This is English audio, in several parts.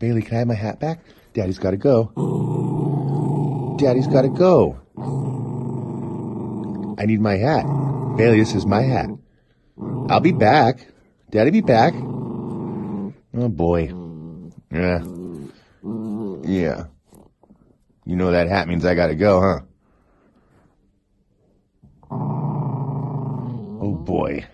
Bailey, can I have my hat back? Daddy's got to go. Daddy's got to go. I need my hat. Bailey, this is my hat. I'll be back. Daddy be back. Oh boy. Yeah. Yeah. You know that hat means I gotta go, huh? Oh boy.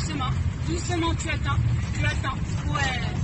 Doucement. Doucement, tu attends, tu attends. Ouais.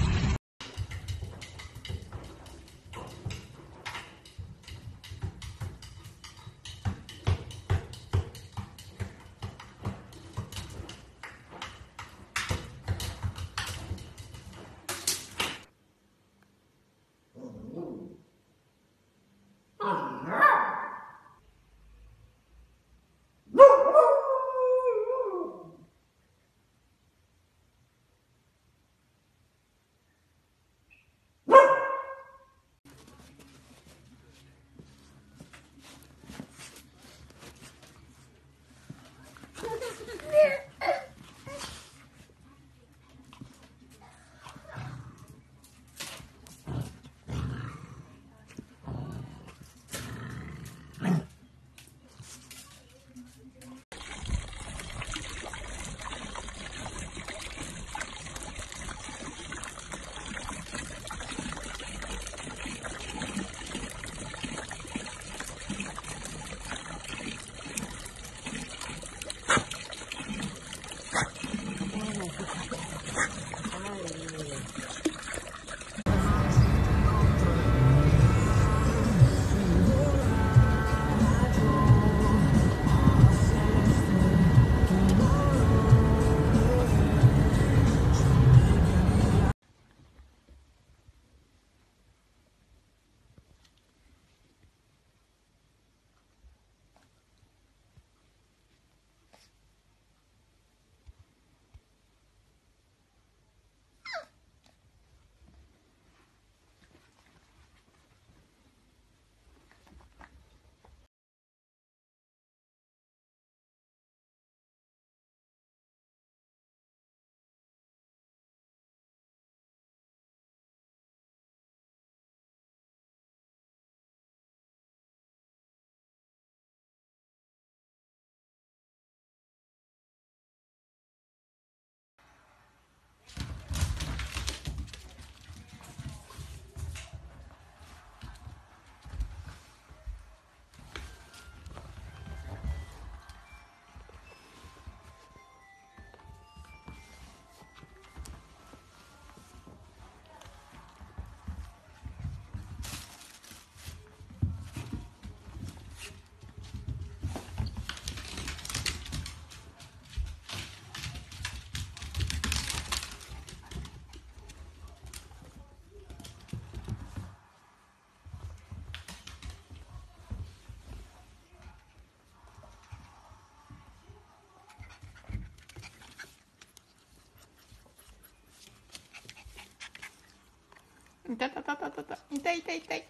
痛たたたたた。痛い痛い痛い。